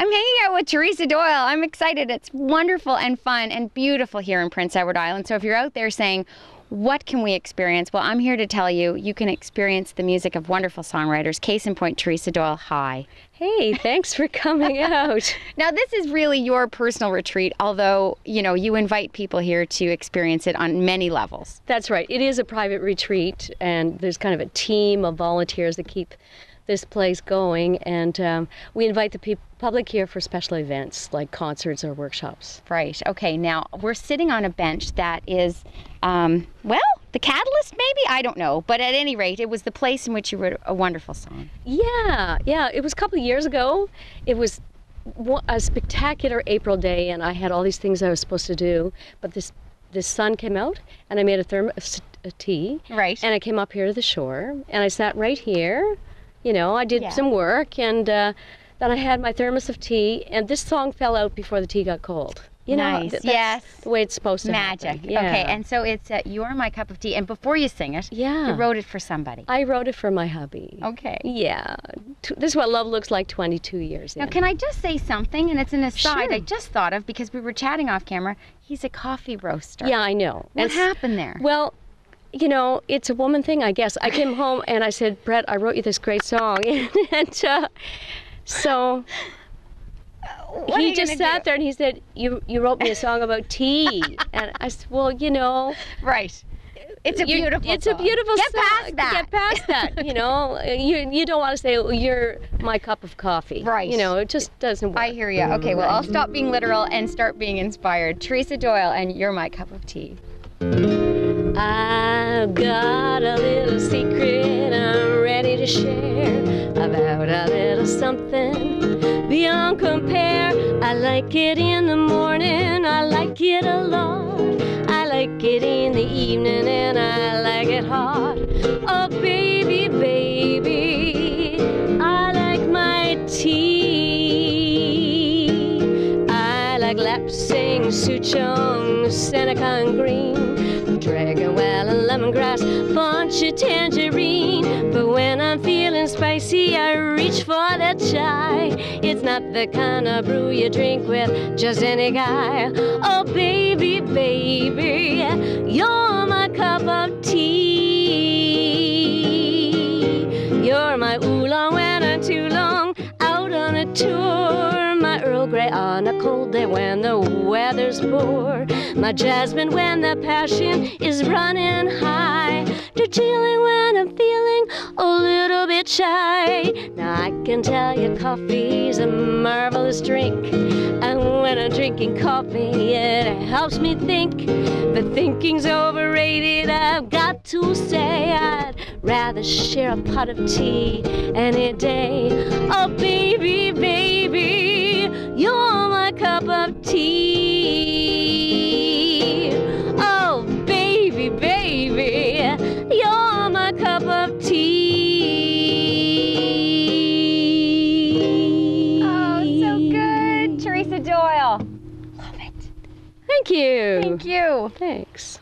I'm hanging out with Teresa Doyle. I'm excited. It's wonderful and fun and beautiful here in Prince Edward Island. So if you're out there saying, what can we experience? Well, I'm here to tell you, you can experience the music of wonderful songwriters. Case in point, Teresa Doyle. Hi. Hey, thanks for coming out. now, this is really your personal retreat, although, you know, you invite people here to experience it on many levels. That's right. It is a private retreat, and there's kind of a team of volunteers that keep this place going, and um, we invite the pe- public here for special events like concerts or workshops. Right. Okay. Now we're sitting on a bench that is, um, well, the catalyst maybe I don't know, but at any rate, it was the place in which you wrote a wonderful song. Yeah, yeah. It was a couple of years ago. It was a spectacular April day, and I had all these things I was supposed to do, but this the sun came out, and I made a thermos a tea. Right. And I came up here to the shore, and I sat right here you know, I did yeah. some work and uh, then I had my thermos of tea, and this song fell out before the tea got cold. You know, nice. yes. the way it's supposed to be. Magic. Yeah. Okay, and so it's uh, You're My Cup of Tea. And before you sing it, yeah. you wrote it for somebody. I wrote it for my hubby. Okay. Yeah. This is what love looks like 22 years Now, can I just say something? And it's an aside sure. I just thought of because we were chatting off camera. He's a coffee roaster. Yeah, I know. What and happened there? Well, you know, it's a woman thing, I guess. I came home and I said, Brett, I wrote you this great song. and uh, so he just sat do? there and he said, you, you wrote me a song about tea. and I said, well, you know. Right. It's a beautiful. It's song. a beautiful Get song. past that. Get past that. You know, uh, you you don't want to say well, you're my cup of coffee. Right. You know, it just doesn't work. I hear you. Okay, well, I'll stop being literal and start being inspired. Teresa Doyle, and you're my cup of tea. I've got a little secret I'm ready to share about a little something beyond compare. I like it in the morning, I like it a lot. I like it in the evening, and I like it hot. Oh, baby, baby, I like my tea. I like Lapsang, Souchong, Sencha, and Green lemongrass, bunch of tangerine. But when I'm feeling spicy, I reach for that chai. It's not the kind of brew you drink with just any guy. Oh, baby, baby, you're my cup of tea. You're my oolong when I'm too long out on a tour. On a cold day when the weather's poor. My jasmine when the passion is running high. Chilling when I'm feeling a little bit shy. Now I can tell you coffee's a marvelous drink. And when I'm drinking coffee, it helps me think. But thinking's overrated, I've got to say. I'd rather share a pot of tea any day. Oh, baby, baby, tea. Oh, baby, baby, you're my cup of tea. Oh, so good. Teresa Doyle. Love it. Thank you. Thank you. Thanks.